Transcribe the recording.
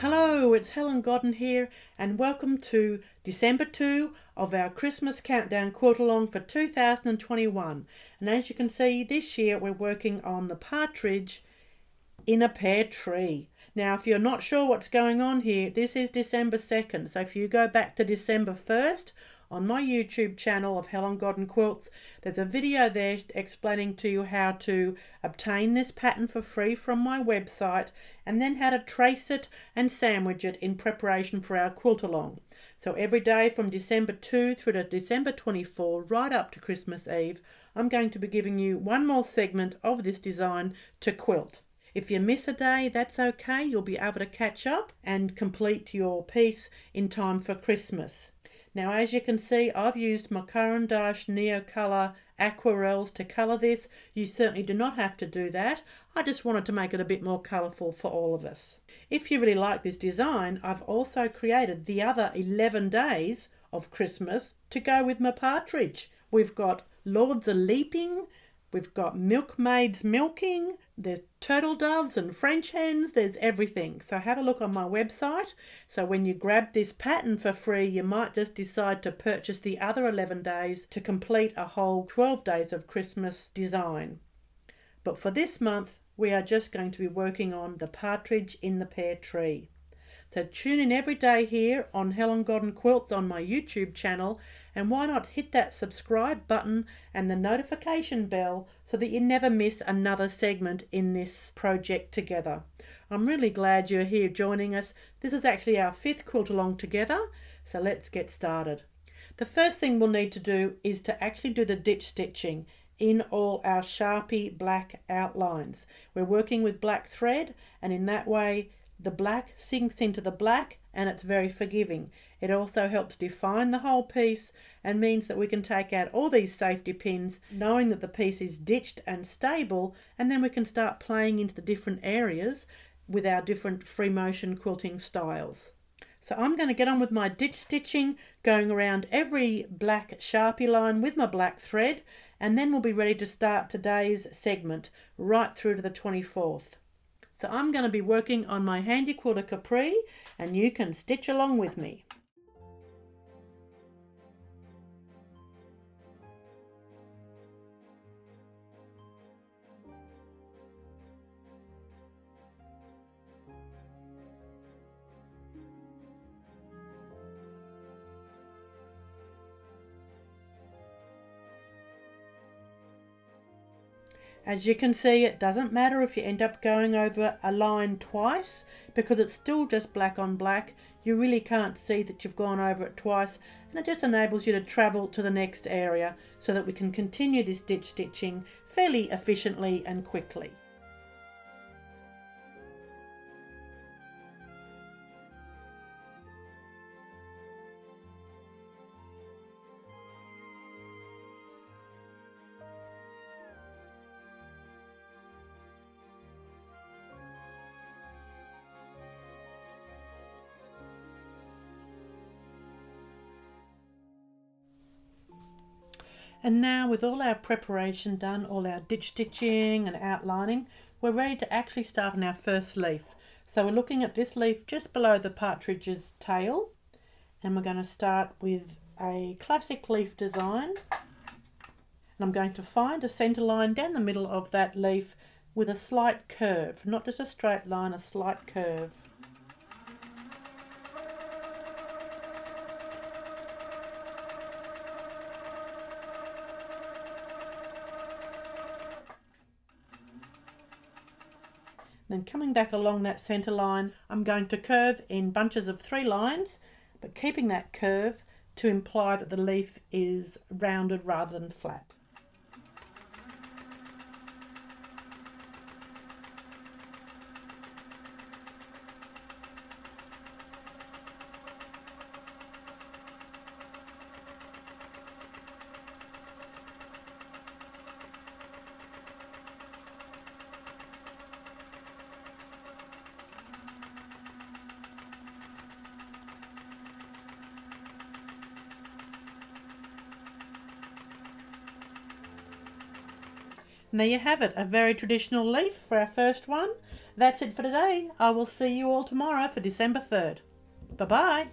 Hello, it's Helen Godden here, and welcome to December 2 of our Christmas Countdown Quilt-a-long for 2021. And as you can see, this year we're working on the partridge in a pear tree. Now, if you're not sure what's going on here, this is December 2nd. So if you go back to December 1st on my YouTube channel of Helen Godden Quilts, there's a video there explaining to you how to obtain this pattern for free from my website and then how to trace it and sandwich it in preparation for our quilt along. So every day from December 2 through to December 24, right up to Christmas Eve, I'm going to be giving you one more segment of this design to quilt. If you miss a day, that's okay. You'll be able to catch up and complete your piece in time for Christmas. Now, as you can see, I've used my Caran d'Ache Neocolor aquarelles to colour this. You certainly do not have to do that. I just wanted to make it a bit more colourful for all of us. If you really like this design, I've also created the other 11 days of Christmas to go with my partridge. We've got Lords a Leaping, we've got Milkmaids Milking, there's turtle doves and French hens, there's everything. So have a look on my website. So when you grab this pattern for free, you might just decide to purchase the other 11 days to complete a whole 12 days of Christmas design. But for this month, we are just going to be working on the partridge in the pear tree. So tune in every day here on Helen Godden Quilts on my YouTube channel and why not hit that subscribe button and the notification bell so that you never miss another segment in this project together. I'm really glad you're here joining us. This is actually our fifth quilt along together, so let's get started. The first thing we'll need to do is to actually do the ditch stitching in all our Sharpie black outlines. We're working with black thread and in that way the black sinks into the black and it's very forgiving. It also helps define the whole piece and means that we can take out all these safety pins knowing that the piece is ditched and stable and then we can start playing into the different areas with our different free motion quilting styles. So I'm going to get on with my ditch stitching, going around every black Sharpie line with my black thread, and then we'll be ready to start today's segment right through to the 24th. So I'm going to be working on my Handi Quilter Capri and you can stitch along with me. As you can see, it doesn't matter if you end up going over a line twice because it's still just black on black. You really can't see that you've gone over it twice and it just enables you to travel to the next area so that we can continue this ditch stitching fairly efficiently and quickly. And now with all our preparation done, all our ditch stitching and outlining, we're ready to actually start on our first leaf. So we're looking at this leaf just below the partridge's tail and we're going to start with a classic leaf design. And I'm going to find a centre line down the middle of that leaf with a slight curve, not just a straight line, a slight curve. Then coming back along that centre line, I'm going to curve in bunches of three lines, but keeping that curve to imply that the leaf is rounded rather than flat. And there you have it, a very traditional leaf for our first one. That's it for today. I will see you all tomorrow for December 3rd. Bye bye.